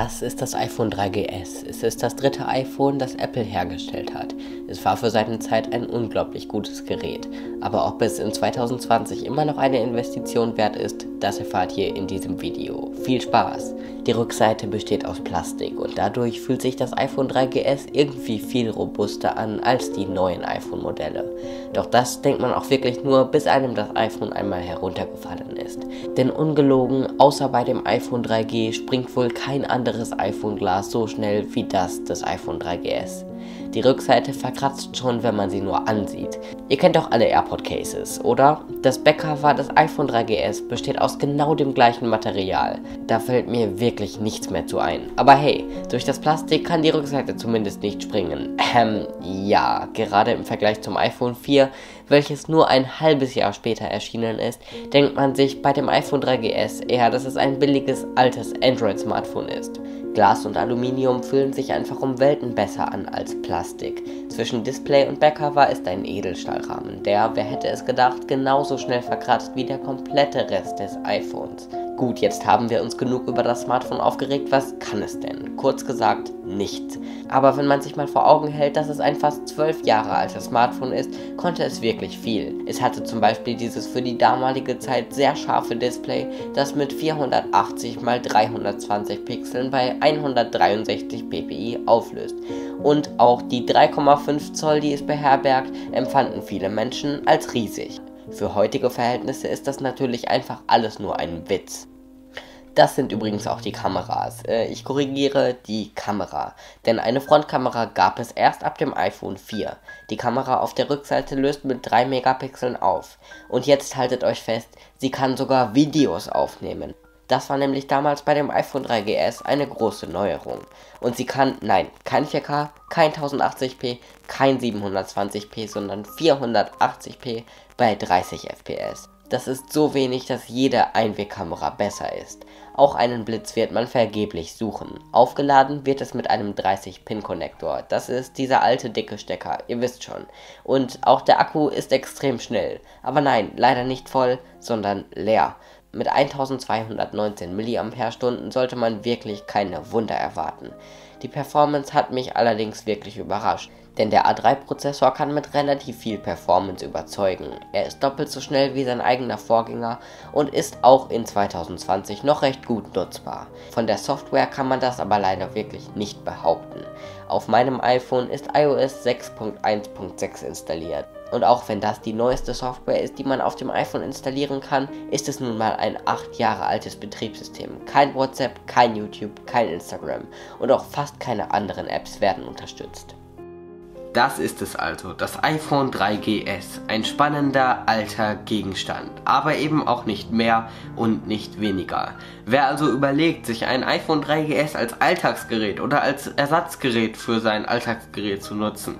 Das ist das iPhone 3GS. Es ist das dritte iPhone, das Apple hergestellt hat. Es war für seine Zeit ein unglaublich gutes Gerät. Aber ob es in 2020 immer noch eine Investition wert ist, das erfahrt ihr in diesem Video. Viel Spaß! Die Rückseite besteht aus Plastik und dadurch fühlt sich das iPhone 3GS irgendwie viel robuster an als die neuen iPhone-Modelle. Doch das denkt man auch wirklich nur, bis einem das iPhone einmal heruntergefallen ist. Denn ungelogen, außer bei dem iPhone 3G springt wohl kein anderes iPhone-Glas so schnell wie das des iPhone 3GS. Die Rückseite verkratzt schon, wenn man sie nur ansieht. Ihr kennt doch alle AirPod Cases, oder? Das Backcover des iPhone 3GS besteht aus genau dem gleichen Material. Da fällt mir wirklich nichts mehr zu ein. Aber hey, durch das Plastik kann die Rückseite zumindest nicht springen. Ähm, ja, gerade im Vergleich zum iPhone 4, welches nur ein halbes Jahr später erschienen ist, denkt man sich bei dem iPhone 3GS eher, dass es ein billiges altes Android-Smartphone ist. Glas und Aluminium fühlen sich einfach um Welten besser an als Plastik. Zwischen Display und Backcover ist ein Edelstahlrahmen, der, wer hätte es gedacht, genauso schnell verkratzt wie der komplette Rest des iPhones. Gut, jetzt haben wir uns genug über das Smartphone aufgeregt. Was kann es denn? Kurz gesagt, nichts. Aber wenn man sich mal vor Augen hält, dass es ein fast zwölf Jahre altes Smartphone ist, konnte es wirklich viel. Es hatte zum Beispiel dieses für die damalige Zeit sehr scharfe Display, das mit 480 x 320 Pixeln bei 163 ppi auflöst. Und auch die 3,5 Zoll, die es beherbergt, empfanden viele Menschen als riesig. Für heutige Verhältnisse ist das natürlich einfach alles nur ein Witz. Das sind übrigens auch die Kameras. Äh, ich korrigiere die Kamera, denn eine Frontkamera gab es erst ab dem iPhone 4. Die Kamera auf der Rückseite löst mit 3 Megapixeln auf. Und jetzt haltet euch fest, sie kann sogar Videos aufnehmen. Das war nämlich damals bei dem iPhone 3GS eine große Neuerung. Und sie kann, nein, kein 4K, kein 1080p, kein 720p, sondern 480p bei 30 fps. Das ist so wenig, dass jede Einwegkamera besser ist. Auch einen Blitz wird man vergeblich suchen. Aufgeladen wird es mit einem 30-Pin-Konnektor. Das ist dieser alte dicke Stecker, ihr wisst schon. Und auch der Akku ist extrem schnell. Aber nein, leider nicht voll, sondern leer. Mit 1219 mAh sollte man wirklich keine Wunder erwarten. Die Performance hat mich allerdings wirklich überrascht, denn der A3-Prozessor kann mit relativ viel Performance überzeugen. Er ist doppelt so schnell wie sein eigener Vorgänger und ist auch in 2020 noch recht gut nutzbar. Von der Software kann man das aber leider wirklich nicht behaupten. Auf meinem iPhone ist iOS 6.1.6 installiert. Und auch wenn das die neueste Software ist, die man auf dem iPhone installieren kann, ist es nun mal ein 8 Jahre altes Betriebssystem. Kein WhatsApp, kein YouTube, kein Instagram und auch fast keine anderen Apps werden unterstützt. Das ist es also, das iPhone 3GS. Ein spannender alter Gegenstand, aber eben auch nicht mehr und nicht weniger. Wer also überlegt, sich ein iPhone 3GS als Alltagsgerät oder als Ersatzgerät für sein Alltagsgerät zu nutzen,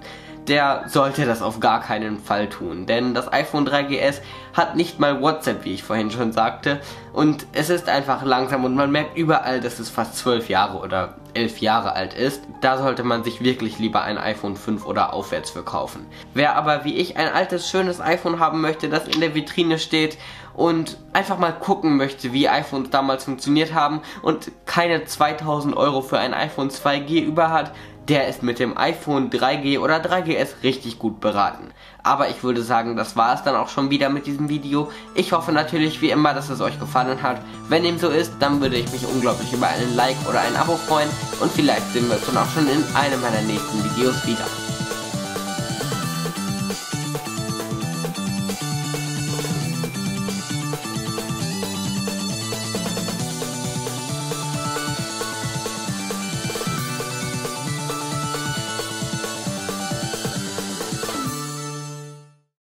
der sollte das auf gar keinen Fall tun. Denn das iPhone 3GS hat nicht mal WhatsApp, wie ich vorhin schon sagte. Und es ist einfach langsam und man merkt überall, dass es fast 12 Jahre oder 11 Jahre alt ist. Da sollte man sich wirklich lieber ein iPhone 5 oder aufwärts für kaufen. Wer aber wie ich ein altes, schönes iPhone haben möchte, das in der Vitrine steht und einfach mal gucken möchte, wie iPhones damals funktioniert haben und keine 2000 Euro für ein iPhone 2G über hat, der ist mit dem iPhone 3G oder 3GS richtig gut beraten. Aber ich würde sagen, das war es dann auch schon wieder mit diesem Video. Ich hoffe natürlich wie immer, dass es euch gefallen hat. Wenn dem so ist, dann würde ich mich unglaublich über einen Like oder ein Abo freuen. Und vielleicht sehen wir uns dann auch schon in einem meiner nächsten Videos wieder.